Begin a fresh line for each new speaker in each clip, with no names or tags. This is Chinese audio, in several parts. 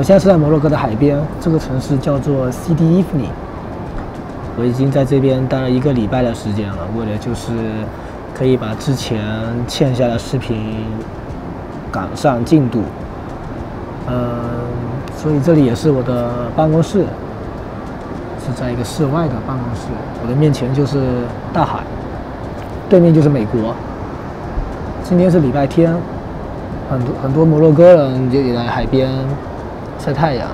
我现在是在摩洛哥的海边，这个城市叫做 City e v e n i n g 我已经在这边待了一个礼拜的时间了，为了就是可以把之前欠下的视频赶上进度。嗯，所以这里也是我的办公室，是在一个室外的办公室。我的面前就是大海，对面就是美国。今天是礼拜天，很多很多摩洛哥人也来海边。晒太阳，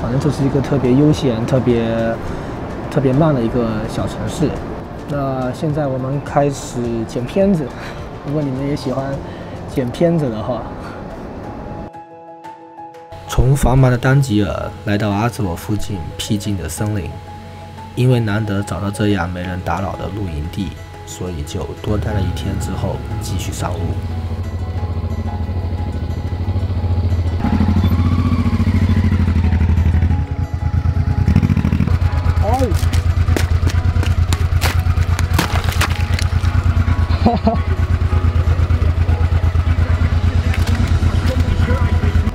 反正就是一个特别悠闲、特别特别慢的一个小城市。那现在我们开始剪片子，如果你们也喜欢剪片子的话，
从繁忙的丹吉尔来到阿兹罗附近僻静的森林，因为难得找到这样没人打扰的露营地，所以就多待了一天之后继续上路。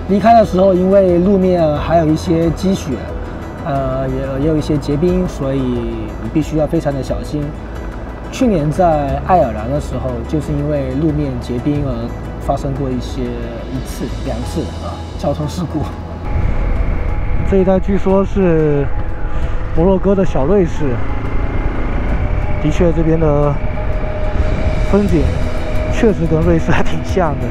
离开的时候，因为路面还有一些积雪，呃，也也有一些结冰，所以你必须要非常的小心。去年在爱尔兰的时候，就是因为路面结冰而发生过一些一次、两次啊交通事故。这一带据说是摩洛哥的小瑞士，的确，这边的风景确实跟瑞士还挺像的。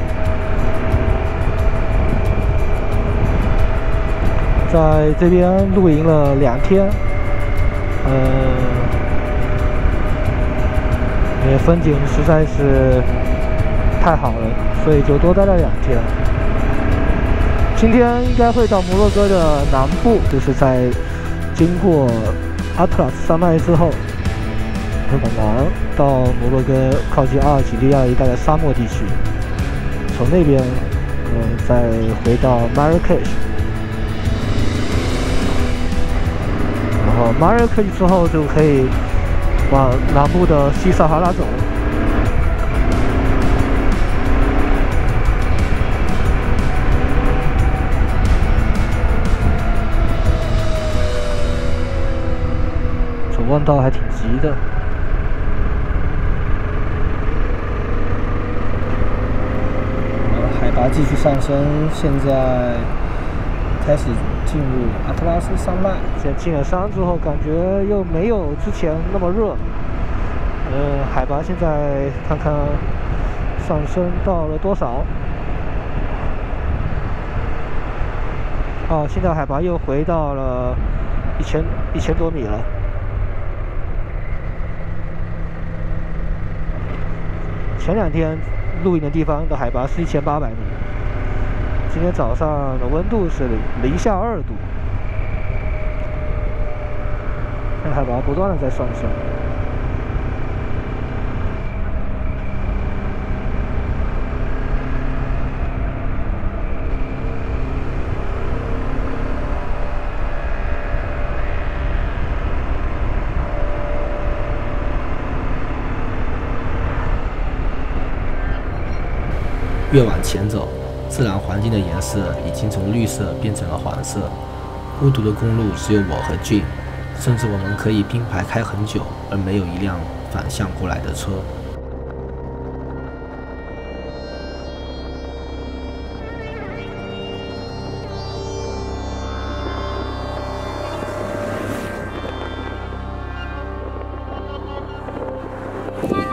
在这边露营了两天，呃，因为风景实在是太好了，所以就多待了两天。今天应该会到摩洛哥的南部，就是在经过阿特拉斯山脉之后，会往南到摩洛哥靠近阿尔及利亚一带的沙漠地区，从那边，嗯，再回到 Marrakesh。哦，马尔可以之后就可以往南部的西撒哈拉走。走弯道还挺急的。继续上升，现在开始。进入阿特拉斯山脉，现在进了山之后，感觉又没有之前那么热。呃，海拔现在看看上升到了多少？哦，现在海拔又回到了一千一千多米了。前两天露营的地方的海拔是一千八百米。今天早上的温度是零下二度，海拔不断的在上升。
越往前走。自然环境的颜色已经从绿色变成了黄色，孤独的公路只有我和俊，甚至我们可以并排开很久，而没有一辆反向过来的车。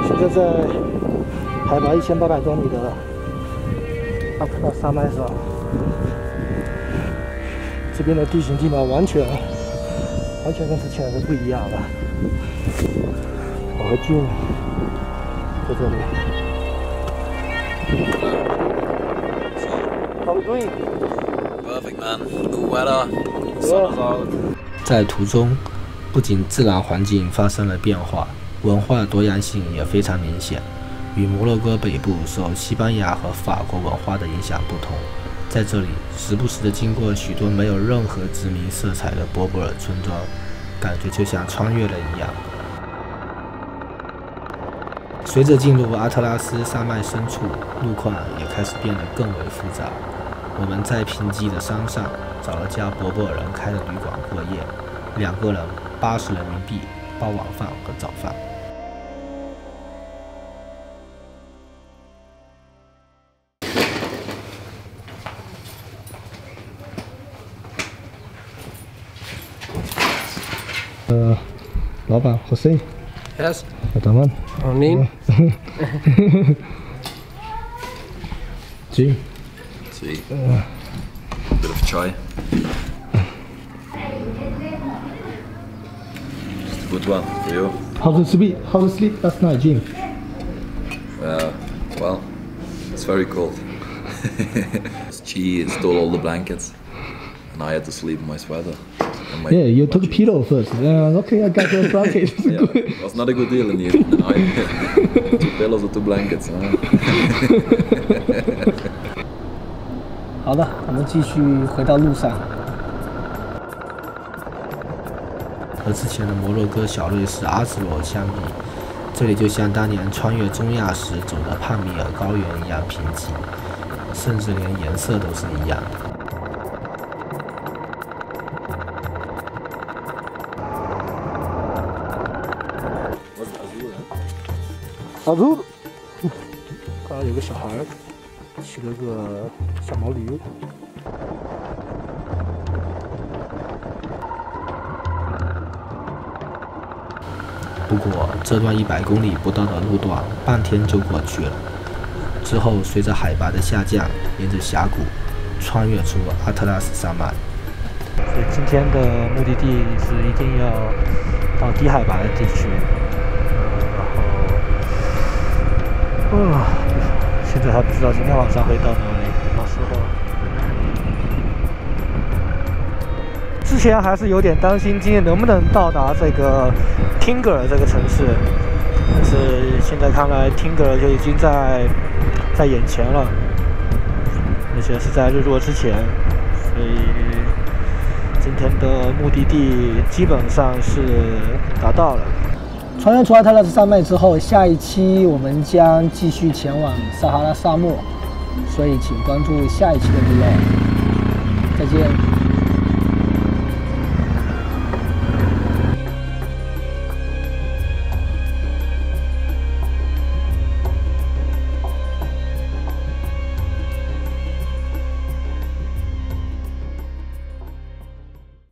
现在在海拔一千八百多米的。阿克拉山脉上，这边的地形地貌完全完全跟之前是不一样的。我和俊在这里。How doing?
Perfect, man. Cool weather. Sun is out.
在途中，不仅自然环境发生了变化，文化多样性也非常明显。与摩洛哥北部受西班牙和法国文化的影响不同，在这里时不时地经过许多没有任何殖民色彩的波波尔村庄，感觉就像穿越了一样。随着进入阿特拉斯山脉深处，路况也开始变得更为复杂。我们在贫瘠的山上找了家伯伯人开的旅馆过夜，两个人八十人民币，包晚饭和早饭。
Uh, äh, Lava, José.
Yes.
Ataman. Ronin.
Tea. Tea.
Jim.
A bit of chai. Just a good one for you.
How did sleep? How to sleep last night, Jim?
Uh, well, it's very cold. she stole all the blankets, and I had to sleep in my sweater.
Yeah, you took a pillow first. Uh, okay, I got your blanket.
Yeah, it was not a good deal in the end. I, two pillows or two blankets. Huh?
好的，我们继续回到路上。
和之前的摩洛哥小瑞士阿兹罗相比，这里就像当年穿越中亚时走的帕米尔高原一样贫瘠，甚至连颜色都是一样的。
阿祖，刚刚有个小孩儿骑了个小毛驴。
不过这段一百公里不到的路段，半天就过去了。之后随着海拔的下降，沿着峡谷穿越出阿特拉斯山脉。
所以今天的目的地是一定要到低海拔的地区，然后，啊、现在还不知道今天晚上会到哪里，到时候。之前还是有点担心今天能不能到达这个 Tinger 这个城市，但是现在看来 Tinger 就已经在在眼前了，而且是在日落之前，所以今天的目的地基本上是达到了。穿越出阿特拉斯山脉之后，下一期我们将继续前往撒哈拉沙漠，所以请关注下一期的 vlog。再见。